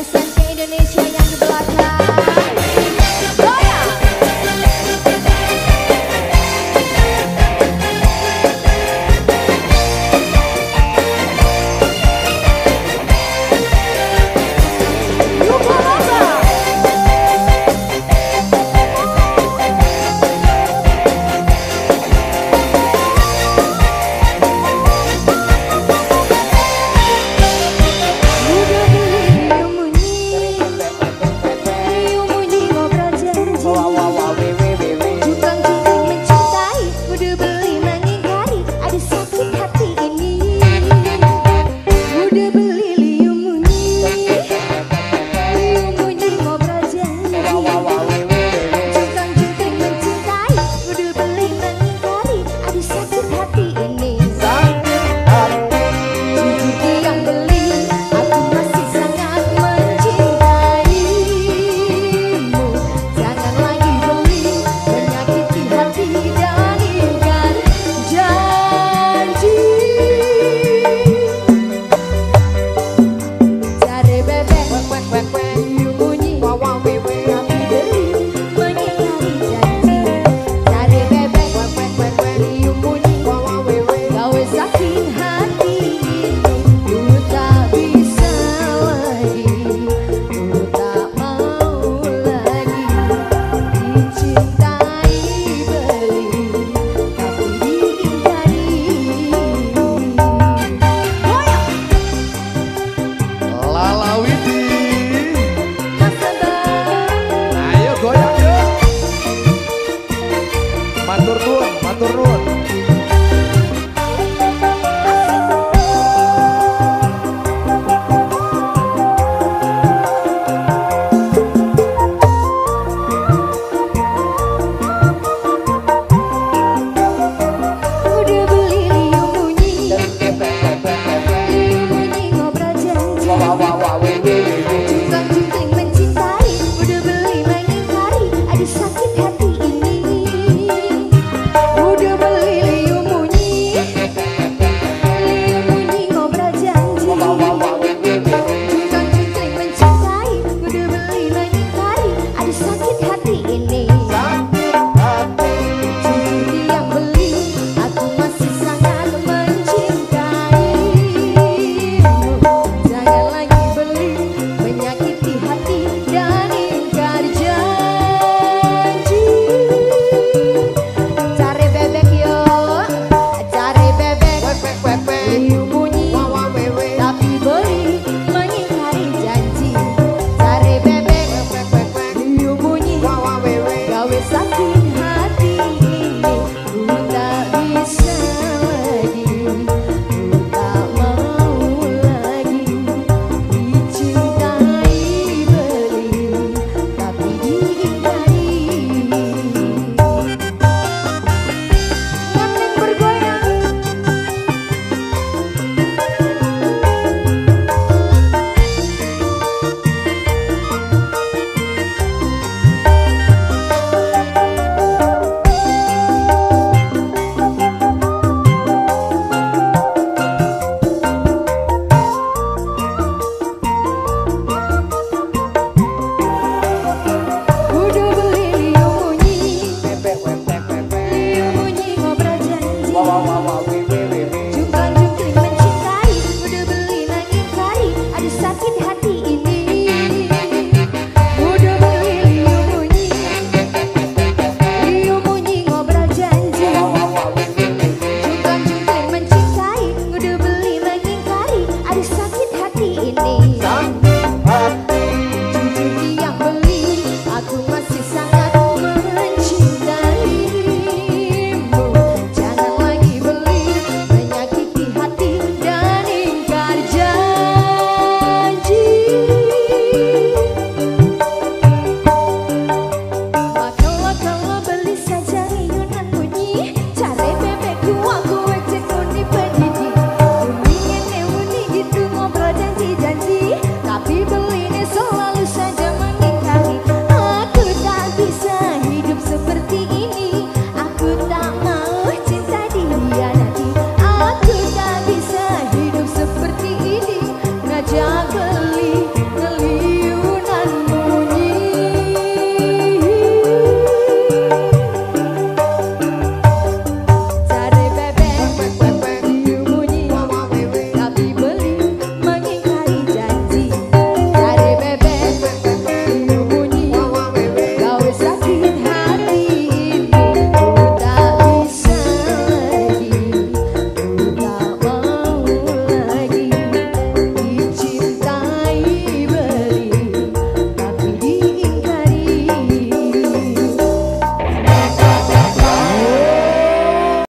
SNK Indonesia see me.